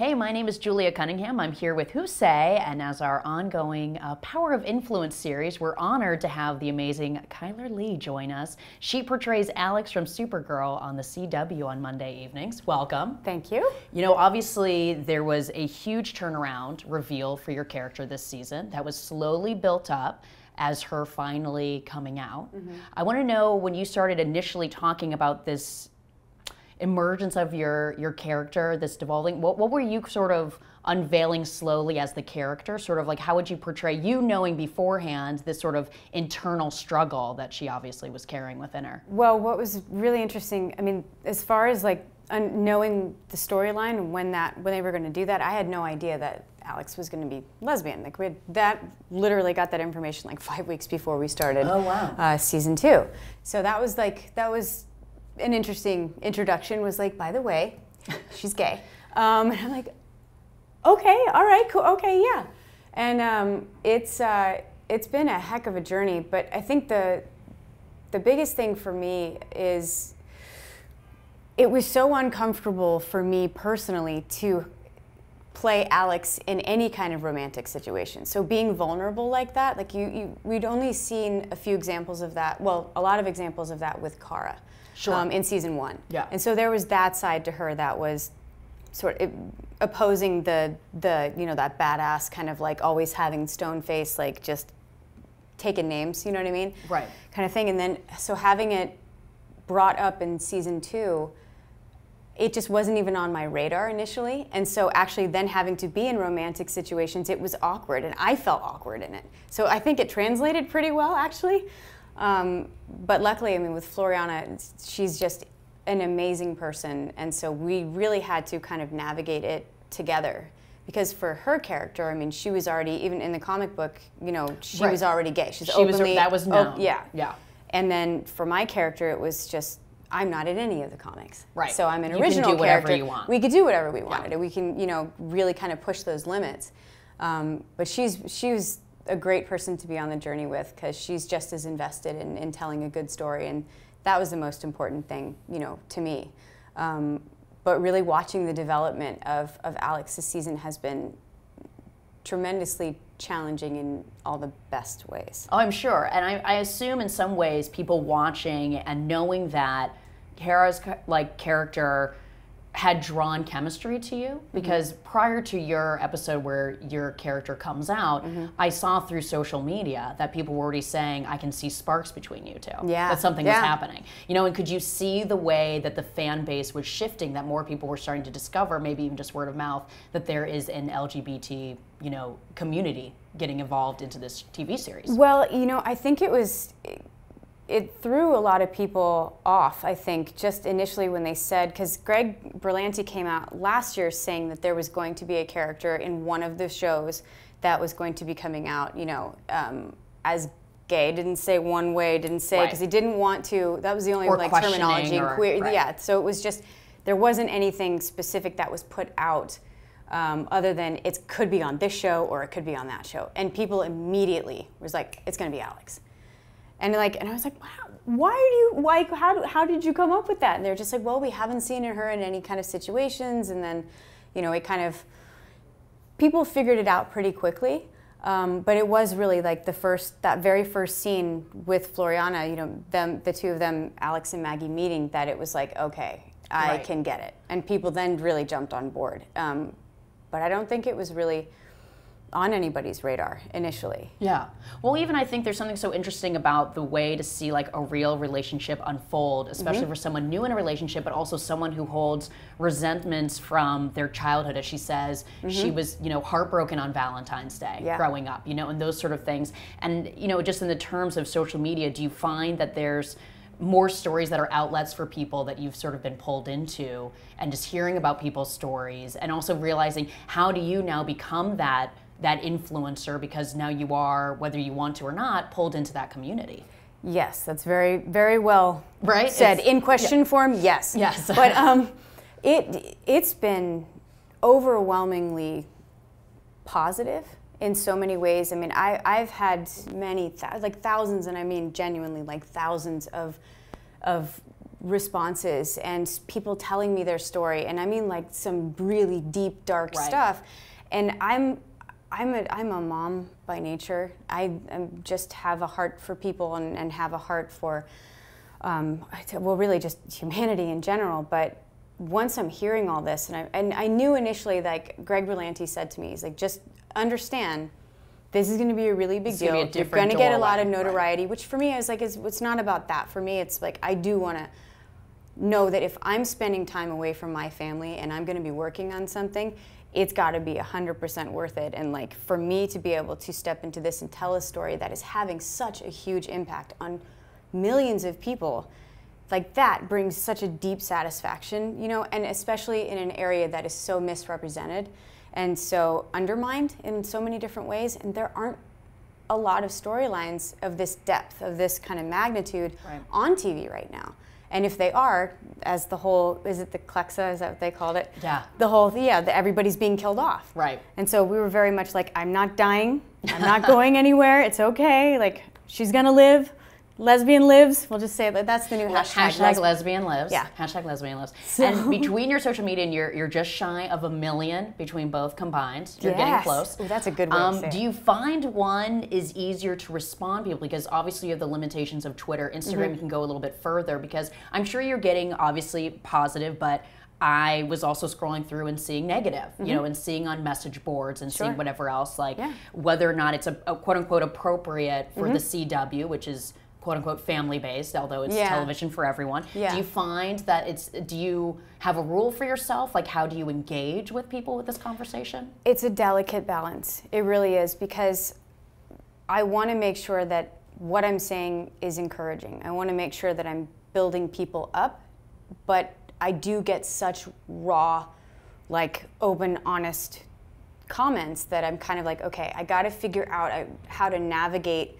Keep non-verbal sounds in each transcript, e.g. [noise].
Hey, my name is Julia Cunningham. I'm here with WHOSAY, and as our ongoing uh, Power of Influence series, we're honored to have the amazing Chyler Leigh join us. She portrays Alex from Supergirl on the CW on Monday evenings. Welcome. Thank you. You know, obviously, there was a huge turnaround reveal for your character this season that was slowly built up as her finally coming out. Mm-hmm. I want to know when you started initially talking about this emergence of your your character, this devolving? What, what were you sort of unveiling slowly as the character? Sort of like how would you portray you knowing beforehand this sort of internal struggle that she obviously was carrying within her? Well, what was really interesting, I mean, as far as like knowing the storyline when that when they were going to do that, I had no idea that Alex was going to be lesbian. Like we had, that literally got that information like five weeks before we started. Oh wow! Uh, season two. So that was like that was an interesting introduction was like, by the way, she's gay. [laughs] Um, and I'm like, okay, all right, cool, okay, yeah. And um, it's uh, it's been a heck of a journey, but I think the the biggest thing for me is it was so uncomfortable for me personally to play Alex in any kind of romantic situation. So being vulnerable like that, like you, you we'd only seen a few examples of that. Well, a lot of examples of that with Kara sure. um, in season one. Yeah. And so there was that side to her that was sort of opposing the the you know that badass kind of like always having stone face like just taking names you know what i mean right kind of thing and then so having it brought up in season two it just wasn't even on my radar initially and so actually then having to be in romantic situations it was awkward and i felt awkward in it so i think it translated pretty well actually um, but luckily, I mean, with Floriana, she's just an amazing person, and so we really had to kind of navigate it together. Because for her character, I mean, she was already even in the comic book. You know, she right. was already gay. She's she openly was, that was known. Oh, yeah, yeah. And then for my character, it was just I'm not in any of the comics. Right. So I'm an you original can do whatever character. You want. We could do whatever we wanted, yeah. we can, you know, really kind of push those limits. Um, but she's she was a great person to be on the journey with because she's just as invested in, in telling a good story, and that was the most important thing, you know, to me. Um, but really watching the development of, of Alex this season has been tremendously challenging in all the best ways. Oh, I'm sure. And I, I assume in some ways people watching and knowing that Kara's like character had drawn chemistry to you because mm-hmm. prior to your episode where your character comes out mm-hmm. i saw through social media that people were already saying i can see sparks between you two yeah that something yeah. was happening you know and could you see the way that the fan base was shifting that more people were starting to discover maybe even just word of mouth that there is an lgbt you know community getting involved into this tv series well you know i think it was it threw a lot of people off, I think, just initially when they said, because Greg Berlanti came out last year saying that there was going to be a character in one of the shows that was going to be coming out, you know, um, as gay. Didn't say one way, didn't say, because right. he didn't want to, that was the only or like terminology. Or, queer, right. Yeah, so it was just, there wasn't anything specific that was put out um, other than it could be on this show or it could be on that show. And people immediately was like, it's going to be Alex and like and i was like wow why do you why how, how did you come up with that? And they're just like well we haven't seen her in any kind of situations. And then you know it kind of people figured it out pretty quickly. Um, but it was really like the first that very first scene with floriana you know them the two of them alex and maggie meeting that it was like okay i right. can get it. And people then really jumped on board. Um, but i don't think it was really on anybody's radar initially. Yeah. Well, even I think there's something so interesting about the way to see like a real relationship unfold, especially mm-hmm. for someone new in a relationship, but also someone who holds resentments from their childhood. As she says, mm-hmm. she was, you know, heartbroken on Valentine's Day yeah. growing up, you know, and those sort of things. And, you know, just in the terms of social media, do you find that there's more stories that are outlets for people that you've sort of been pulled into and just hearing about people's stories and also realizing how do you now become that that influencer because now you are, whether you want to or not, pulled into that community. Yes, that's very, very well right? said. It's, in question yeah. form, yes. Yes. [laughs] but um, it, it's been overwhelmingly positive in so many ways. I mean, I, I've had many, like thousands, and I mean genuinely like thousands of, of responses and people telling me their story and i mean like some really deep dark Right. stuff and i'm i'm a i'm a mom by nature i am just have a heart for people and, and have a heart for um, well really just humanity in general but once i'm hearing all this and i and i knew initially like greg berlanti said to me he's like just understand this is going to be a really big It's deal. gonna You're going to get a lot of doorway, right. notoriety, which for me is like, is, it's not about that. For me, it's like I do want to know that if I'm spending time away from my family and I'm going to be working on something, it's got to be 100% worth it. And like for me to be able to step into this and tell a story that is having such a huge impact on millions of people, like that brings such a deep satisfaction, you know, and especially in an area that is so misrepresented and so undermined in so many different ways. And there aren't a lot of storylines of this depth, of this kind of magnitude Right. on TV right now. And if they are, as the whole, is it the Clexa, is that what they called it? Yeah. The whole, yeah, the, everybody's being killed off. Right. And so we were very much like, I'm not dying. I'm not [laughs] going anywhere. It's okay. Like, she's going to live. Lesbian lives. We'll just say that that's the new hashtag. Hashtag Les- lesbian lives. Yeah. Hashtag lesbian lives. and [laughs] between your social media and you're, you're just shy of a million between both combined. You're getting close. Um, Ooh, that's a good way to say Do you find one is easier to respond to people because obviously you have the limitations of Twitter, Instagram Mm-hmm. you can go a little bit further because I'm sure you're getting obviously positive, but I was also scrolling through and seeing negative, you know, and seeing on message boards and seeing Mm-hmm. Whatever else, like Yeah. whether or not it's a, a quote unquote appropriate for Mm-hmm. the CW, which is quote unquote family based, although it's Yeah. television for everyone. Yeah. Do you find that it's, do you have a rule for yourself? Like, how do you engage with people with this conversation? it's a delicate balance. It really is because I want to make sure that what I'm saying is encouraging. I want to make sure that I'm building people up, but I do get such raw, like open, honest comments that I'm kind of like, okay, I got to figure out uh, how to navigate,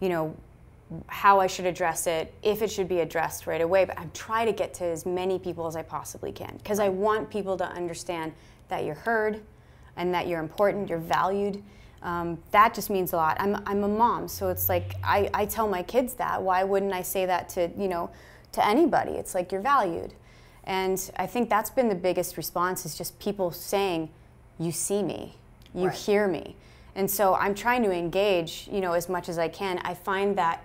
you know, how I should address it, if it should be addressed right away. But I'm trying to get to as many people as I possibly can because I want people to understand that you're heard and that you're important, you're valued. Um, that just means a lot. I'm, I'm a mom, so it's like I, I tell my kids that. Why wouldn't I say that to you know to anybody? It's like you're valued, and I think that's been the biggest response is just people saying, "You see me, you Right. hear me," and so I'm trying to engage you know as much as I can. I find that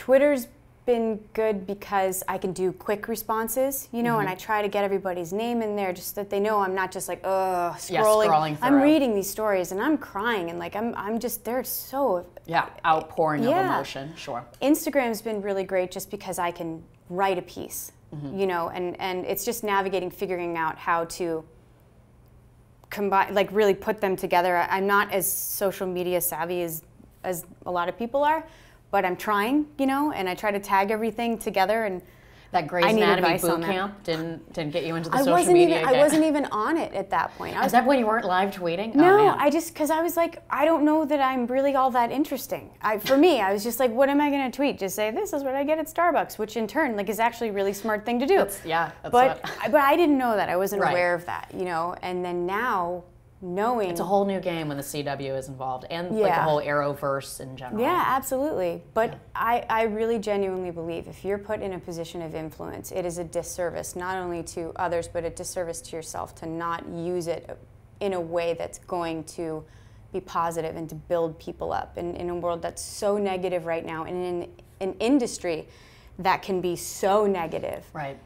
Twitter's been good because I can do quick responses, you know, and Mm-hmm. I try to get everybody's name in there just that they know I'm not just like, ugh, Yeah, scrolling. scrolling I'm reading these stories and I'm crying and like I'm I'm just they're so Yeah, outpouring of emotion, sure. Instagram's been really great just because I can write a piece, Mm-hmm. you know, and, and it's just navigating, figuring out how to combine, like really put them together. I'm not as social media savvy as, as a lot of people are, but I'm trying, you know, and I try to tag everything together and That Grey's I Anatomy boot camp didn't didn't get you into the I social wasn't media even I wasn't even on it at that point. I was Is that when you weren't live tweeting? No, oh. I just because I was like, I don't know that I'm really all that interesting. I, for me, I was just like, what am I going to tweet? Just say this is what I get at Starbucks, which in turn, like, is actually a really smart thing to do. That's- yeah, that's but what- I- but I didn't know that. I wasn't Right. aware of that, you know. And then now, knowing It's a whole new game when the CW is involved, and like the Yeah. whole Arrowverse in general. Yeah, absolutely. But I, I really genuinely believe if you're put in a position of influence, it is a disservice not only to others, but a disservice to yourself to not use it in a way that's going to be positive and to build people up. In, in a world that's so negative right now, and in an industry that can be so negative, Right.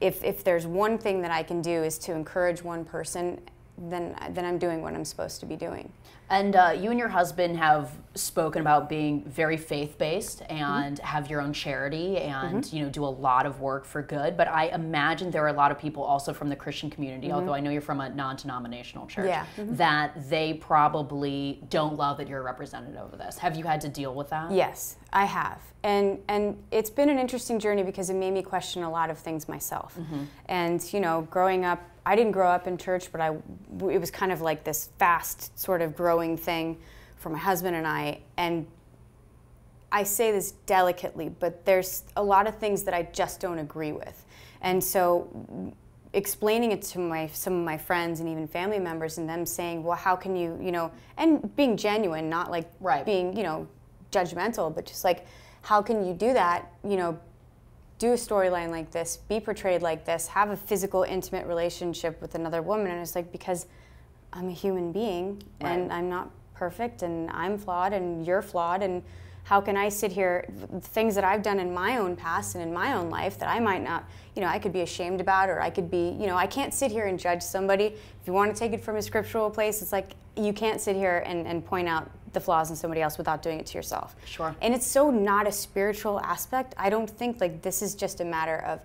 if, if there's one thing that I can do is to encourage one person, then, then I'm doing what I'm supposed to be doing. And uh, you and your husband have spoken about being very faith-based and Mm-hmm. have your own charity and you know do a lot of work for good. But I imagine there are a lot of people also from the Christian community, although I know you're from a non-denominational church, Mm-hmm. Yeah. that they probably don't love that you're a representative of this. Have you had to deal with that? Yes, I have. And and it's been an interesting journey because it made me question a lot of things myself. And you know, growing up, I didn't grow up in church, but I it was kind of like this fast sort of growing thing for my husband and I and I say this delicately, but there's a lot of things that I just don't agree with. And so explaining it to my some of my friends and even family members and them saying, "Well, how can you, you know, and being genuine, not like Right. being, you know, judgmental, but just like how can you do that, you know, do a storyline like this, be portrayed like this, have a physical, intimate relationship with another woman. And it's like, because I'm a human being right. and I'm not perfect and I'm flawed and you're flawed. And how can I sit here, things that I've done in my own past and in my own life that I might not, you know, I could be ashamed about or I could be, you know, I can't sit here and judge somebody. If you want to take it from a scriptural place, it's like you can't sit here and, and point out the flaws in somebody else without doing it to yourself. Sure. And it's so not a spiritual aspect. I don't think like this is just a matter of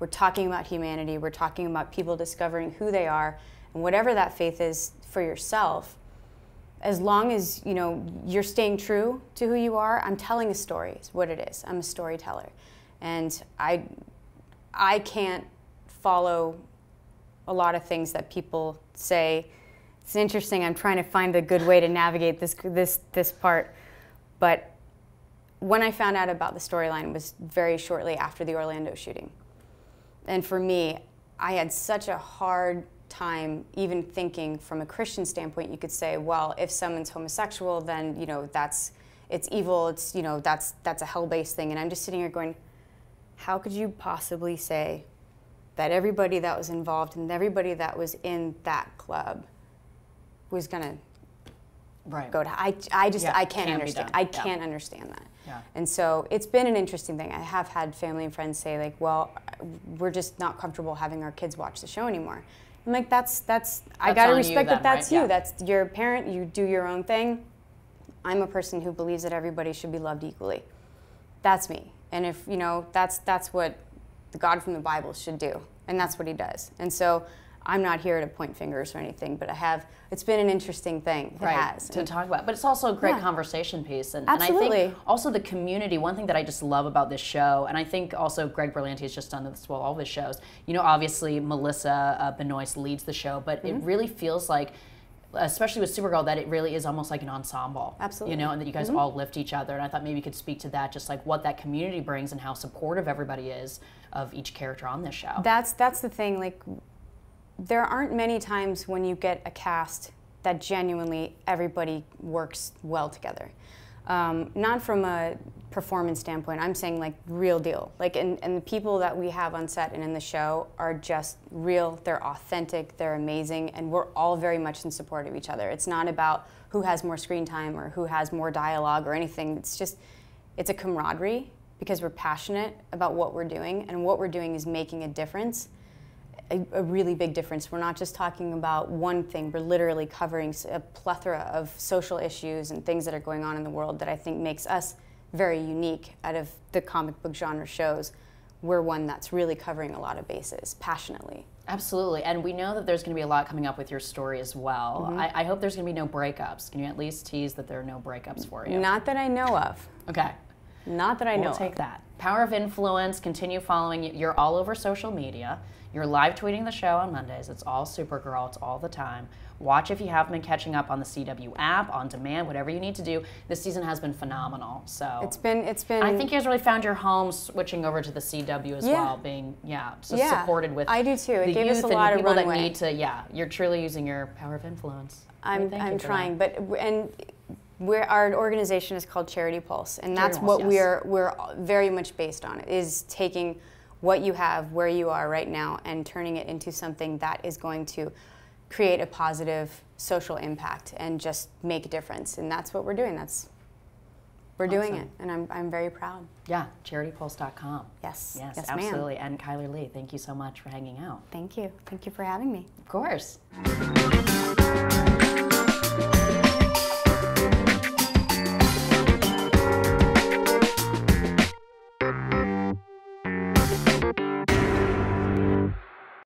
we're talking about humanity, we're talking about people discovering who they are, and whatever that faith is for yourself. As long as you know you're staying true to who you are, I'm telling a story. Is what it is. I'm a storyteller, and I, I can't follow a lot of things that people say it's interesting. I'm trying to find a good way to navigate this this this part, but when I found out about the storyline was very shortly after the Orlando shooting, and for me, I had such a hard time even thinking from a Christian standpoint. You could say, well, if someone's homosexual, then you know that's it's evil. It's you know that's that's a hell-based thing, and I'm just sitting here going, how could you possibly say that everybody that was involved and everybody that was in that club was gonna right. go to. I, I just yeah, I can't, can understand. I can't understand that. Yeah. And so it's been an interesting thing. I have had family and friends say like, well, we're just not comfortable having our kids watch the show anymore. I'm like, that's that's, that's I gotta respect that that's right? you. That's your parent. You do your own thing. I'm a person who believes that everybody should be loved equally. That's me. And if you know, that's that's what the God from the Bible should do, and that's what He does. And so I'm not here to point fingers or anything, but I have. It's been an interesting thing. Right, has to and, talk about, but it's also a great yeah. conversation piece, and, Absolutely. and I think also the community. One thing that I just love about this show, and I think also Greg Berlanti has just done this well all of his shows. You know, obviously Melissa uh, Benoist leads the show, but mm-hmm. it really feels like especially with Supergirl, that it really is almost like an ensemble. Absolutely. You know, and that you guys mm-hmm. all lift each other. And I thought maybe you could speak to that, just like what that community brings and how supportive everybody is of each character on this show. That's that's the thing. Like there aren't many times when you get a cast that genuinely everybody works well together. Um, not from a performance standpoint, I'm saying like real deal. Like, and, and the people that we have on set and in the show are just real, they're authentic, they're amazing, and we're all very much in support of each other. It's not about who has more screen time or who has more dialogue or anything. It's just, it's a camaraderie because we're passionate about what we're doing, and what we're doing is making a difference a, a, really big difference. We're not just talking about one thing, we're literally covering a plethora of social issues and things that are going on in the world that I think makes us very unique out of the comic book genre shows. We're one that's really covering a lot of bases passionately. Absolutely. And we know that there's going to be a lot coming up with your story as well. Mm-hmm. I, I hope there's going to be no breakups. Can you at least tease that there are no breakups for you? Not that I know of. Okay. Not that I we'll know. We'll take of. that. Power of influence. Continue following. You're all over social media. You're live tweeting the show on Mondays. It's all Supergirl. It's all the time. Watch if you haven't been catching up on the CW app, on demand, whatever you need to do. This season has been phenomenal. So it's been it's been. I think you guys really found your home switching over to the CW as yeah. well, being yeah, so yeah, supported with. I do too. It gave us a lot of people runway. that need to. Yeah, you're truly using your power of influence. I'm I'm trying, that. but and we're, our organization is called Charity Pulse, and that's Charity what Pulse, we're we're very much based on. Is taking what you have where you are right now and turning it into something that is going to create a positive social impact and just make a difference. And that's what we're doing. That's we're awesome. doing it, and I'm, I'm very proud. Yeah, charitypulse.com. Yes. Yes, yes absolutely. And Chyler Leigh, thank you so much for hanging out. Thank you. Thank you for having me. Of course.